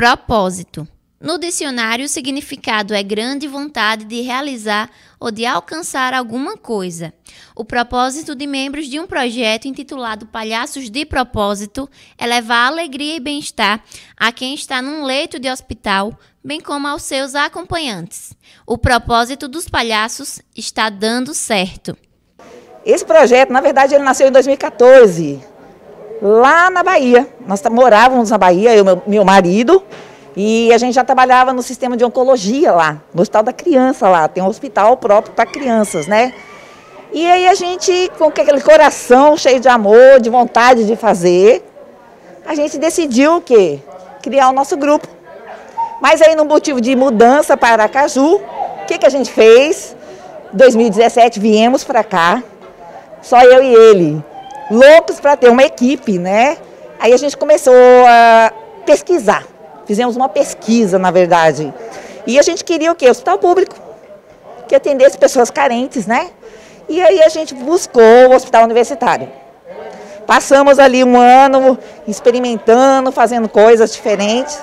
Propósito. No dicionário, o significado é grande vontade de realizar ou de alcançar alguma coisa. O propósito de membros de um projeto intitulado Palhaços de Propósito é levar alegria e bem-estar a quem está num leito de hospital, bem como aos seus acompanhantes. O propósito dos palhaços está dando certo. Esse projeto, na verdade, ele nasceu em 2014, lá na Bahia. Nós morávamos na Bahia, eu meu, meu marido. E a gente já trabalhava no sistema de oncologia lá, no Hospital da Criança lá, tem um hospital próprio para crianças, né? E aí a gente, com aquele coração cheio de amor, de vontade de fazer, a gente decidiu o quê? Criar o nosso grupo. Mas aí no motivo de mudança para Aracaju, o que, que a gente fez? Em 2017 viemos para cá, só eu e ele, loucos para ter uma equipe, né? Aí a gente começou a pesquisar Fizemos uma pesquisa, na verdade. E a gente queria o quê? Hospital público, que atendesse pessoas carentes, né? E aí a gente buscou o hospital universitário. Passamos ali um ano experimentando, fazendo coisas diferentes.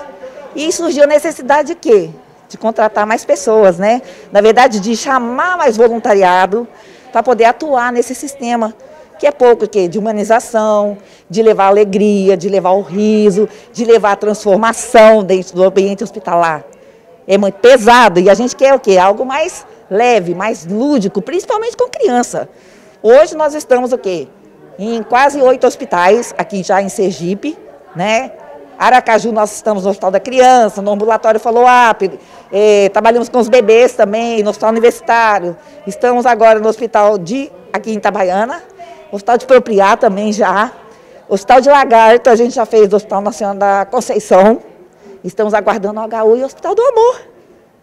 E surgiu a necessidade de quê? De contratar mais pessoas, né? Na verdade, de chamar mais voluntariado para poder atuar nesse sistema que é pouco que de humanização, de levar alegria, de levar o riso, de levar a transformação dentro do ambiente hospitalar. É muito pesado e a gente quer o quê? Algo mais leve, mais lúdico, principalmente com criança. Hoje nós estamos o quê? Em quase oito hospitais, aqui já em Sergipe, né? Aracaju nós estamos no Hospital da Criança, no ambulatório follow-up, eh, trabalhamos com os bebês também, no Hospital Universitário. Estamos agora no Hospital de, aqui em Itabaiana, Hospital de Propriá também já. Hospital de Lagarto, a gente já fez o Hospital Nacional da Conceição. Estamos aguardando o HU e o Hospital do Amor,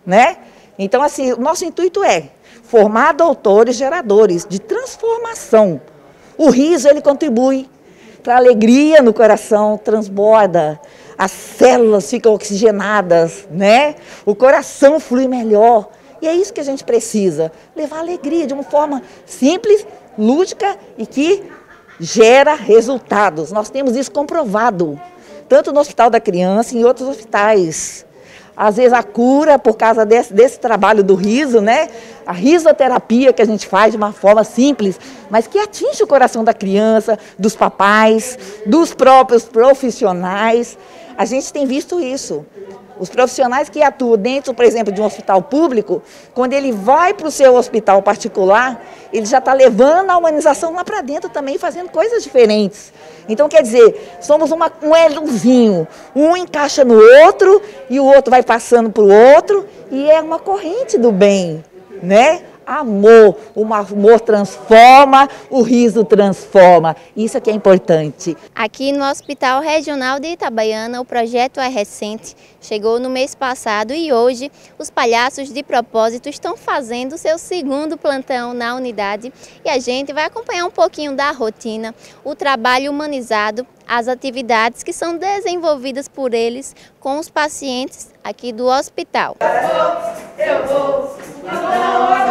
né? Então, assim, o nosso intuito é formar doutores geradores de transformação. O riso, ele contribui para a alegria no coração, transborda, as células ficam oxigenadas, né? O coração flui melhor. E é isso que a gente precisa, levar alegria de uma forma simples lúdica e que gera resultados. Nós temos isso comprovado, tanto no Hospital da Criança e em outros hospitais. Às vezes a cura, por causa desse, desse trabalho do riso, né? A risoterapia que a gente faz de uma forma simples, mas que atinge o coração da criança, dos papais, dos próprios profissionais. A gente tem visto isso. Os profissionais que atuam dentro, por exemplo, de um hospital público, quando ele vai para o seu hospital particular, ele já está levando a humanização lá para dentro também, fazendo coisas diferentes. Então, quer dizer, somos uma, um elozinho, um encaixa no outro e o outro vai passando para o outro e é uma corrente do bem, né? Amor. O amor transforma, o riso transforma. Isso é que é importante. Aqui no Hospital Regional de Itabaiana, o projeto é recente, chegou no mês passado e hoje os palhaços de propósito estão fazendo seu segundo plantão na unidade e a gente vai acompanhar um pouquinho da rotina, o trabalho humanizado, as atividades que são desenvolvidas por eles com os pacientes aqui do hospital. Eu vou, eu vou, eu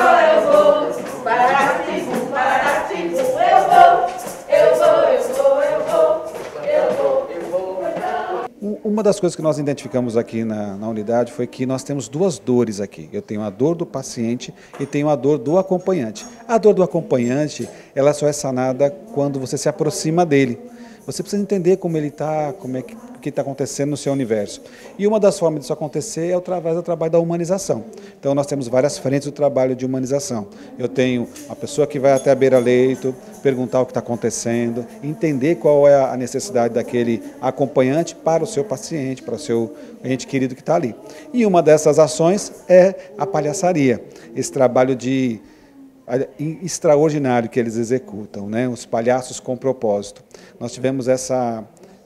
Uma das coisas que nós identificamos aqui na, na, unidade foi que nós temos duas dores aqui. Eu tenho a dor do paciente e tenho a dor do acompanhante. A dor do acompanhante, ela só é sanada quando você se aproxima dele. Você precisa entender como ele está, como é que que está acontecendo no seu universo. E uma das formas disso acontecer é através do trabalho da humanização. Então nós temos várias frentes do trabalho de humanização. Eu tenho a pessoa que vai até a beira-leito, perguntar o que está acontecendo, entender qual é a necessidade daquele acompanhante para o seu paciente, para o seu ente querido que está ali. E uma dessas ações é a palhaçaria, esse trabalho de extraordinário que eles executam, né? os palhaços com propósito. Nós tivemos essa,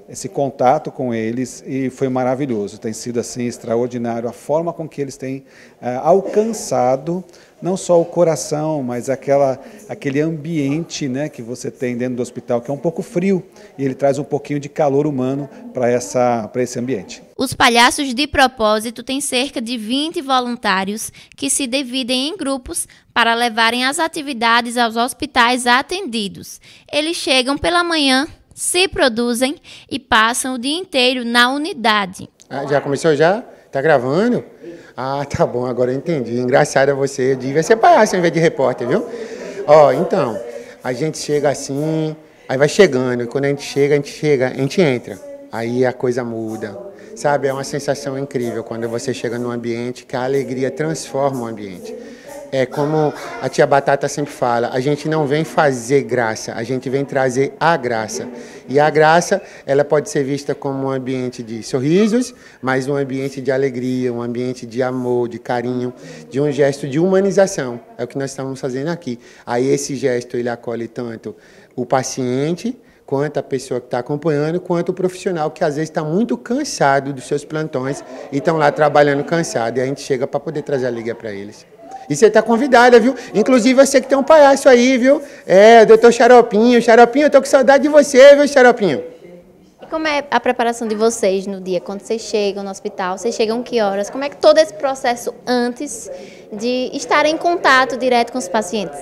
esse contato com eles e foi maravilhoso. Tem sido assim extraordinário a forma com que eles têm é, alcançado não só o coração, mas aquela, aquele ambiente né, que você tem dentro do hospital, que é um pouco frio, e ele traz um pouquinho de calor humano para esse ambiente. Os palhaços de propósito têm cerca de 20 voluntários que se dividem em grupos para levarem as atividades aos hospitais atendidos. Eles chegam pela manhã, se produzem e passam o dia inteiro na unidade. Ah, já começou já? Tá gravando? Ah, tá bom, agora eu entendi. Engraçado é você, eu devia ser palhaço em vez de repórter, viu? Ó, então, a gente chega assim, aí vai chegando, e quando a gente chega, a gente chega, a gente entra. Aí a coisa muda. Sabe, é uma sensação incrível quando você chega num ambiente que a alegria transforma o ambiente. É como a tia Batata sempre fala, a gente não vem fazer graça, a gente vem trazer a graça. E a graça, ela pode ser vista como um ambiente de sorrisos, mas um ambiente de alegria, um ambiente de amor, de carinho, de um gesto de humanização. É o que nós estamos fazendo aqui. Aí esse gesto, ele acolhe tanto o paciente, quanto a pessoa que está acompanhando, quanto o profissional que às vezes está muito cansado dos seus plantões e estão lá trabalhando cansado. E a gente chega para poder trazer a liga para eles. E você está convidada, viu? Inclusive você que tem um palhaço aí, viu? É, doutor Xaropinho. Xaropinho, eu tô com saudade de você, viu, Xaropinho? E como é a preparação de vocês no dia, quando vocês chegam no hospital? Vocês chegam que horas? Como é que todo esse processo antes de estar em contato direto com os pacientes?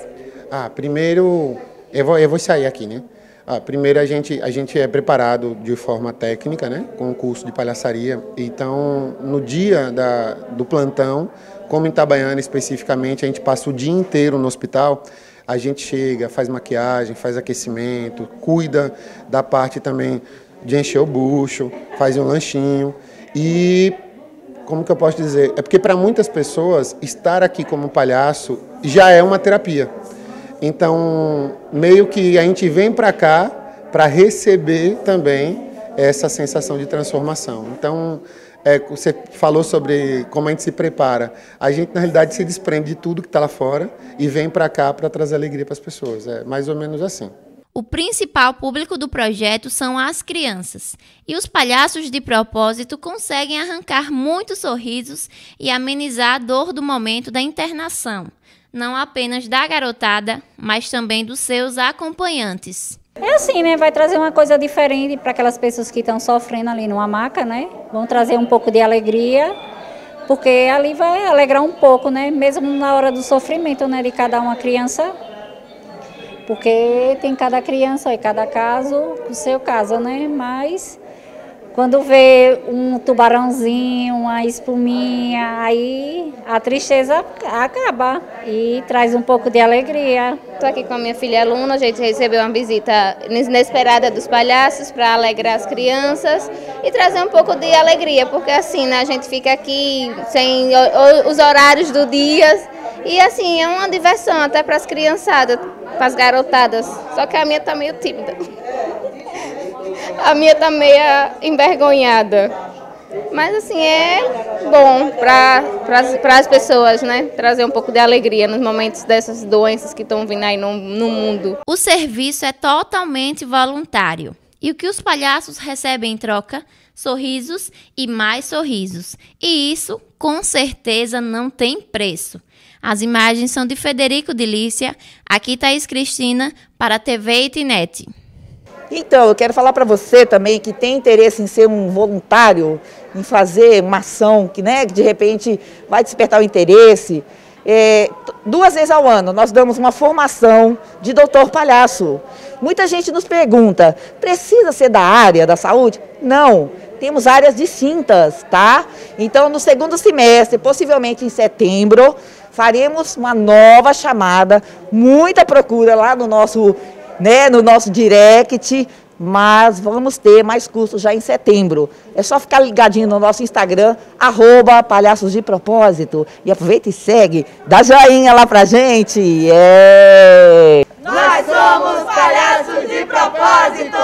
Ah, primeiro, eu vou, eu vou sair aqui, né? Ah, primeiro a gente, a gente é preparado de forma técnica, né? Com o curso de palhaçaria. Então, no dia da, do plantão, como em Itabaiana especificamente, a gente passa o dia inteiro no hospital. A gente chega, faz maquiagem, faz aquecimento, cuida da parte também de encher o bucho, faz um lanchinho. E como que eu posso dizer? É porque para muitas pessoas estar aqui como palhaço já é uma terapia. Então, meio que a gente vem para cá para receber também essa sensação de transformação. Então, é, você falou sobre como a gente se prepara. A gente, na realidade, se desprende de tudo que está lá fora e vem para cá para trazer alegria para as pessoas. É mais ou menos assim. O principal público do projeto são as crianças, e os palhaços de propósito conseguem arrancar muitos sorrisos e amenizar a dor do momento da internação, não apenas da garotada, mas também dos seus acompanhantes. É assim, né? Vai trazer uma coisa diferente para aquelas pessoas que estão sofrendo ali numa maca, né? Vão trazer um pouco de alegria, porque ali vai alegrar um pouco, né? Mesmo na hora do sofrimento, né? De cada uma criança. Porque tem cada criança e cada caso, o seu caso, né? Mas quando vê um tubarãozinho, uma espuminha, aí a tristeza acaba e traz um pouco de alegria. Estou aqui com a minha filha aluna, a gente recebeu uma visita inesperada dos palhaços para alegrar as crianças e trazer um pouco de alegria, porque assim, né, a gente fica aqui sem os horários do dia e assim, é uma diversão até para as criançadas, para as garotadas, só que a minha está meio tímida. A minha tá meio envergonhada. Mas assim, é bom para as pessoas, né? Trazer um pouco de alegria nos momentos dessas doenças que estão vindo aí no, no mundo. O serviço é totalmente voluntário. E o que os palhaços recebem em troca? Sorrisos e mais sorrisos. E isso, com certeza, não tem preço. As imagens são de Federico Delícia, aqui Thaís Cristina, para a TV Itinet. Então, eu quero falar para você também que tem interesse em ser um voluntário, em fazer uma ação que, né, que de repente vai despertar o interesse. É, duas vezes ao ano nós damos uma formação de doutor palhaço. Muita gente nos pergunta, precisa ser da área da saúde? Não, temos áreas distintas, tá? Então, no segundo semestre, possivelmente em setembro, faremos uma nova chamada, muita procura lá no nosso né, no nosso direct, mas vamos ter mais cursos já em setembro. É só ficar ligadinho no nosso Instagram, arroba Palhaços de Propósito. E aproveita e segue, dá joinha lá pra gente. É... Nós somos Palhaços de Propósito!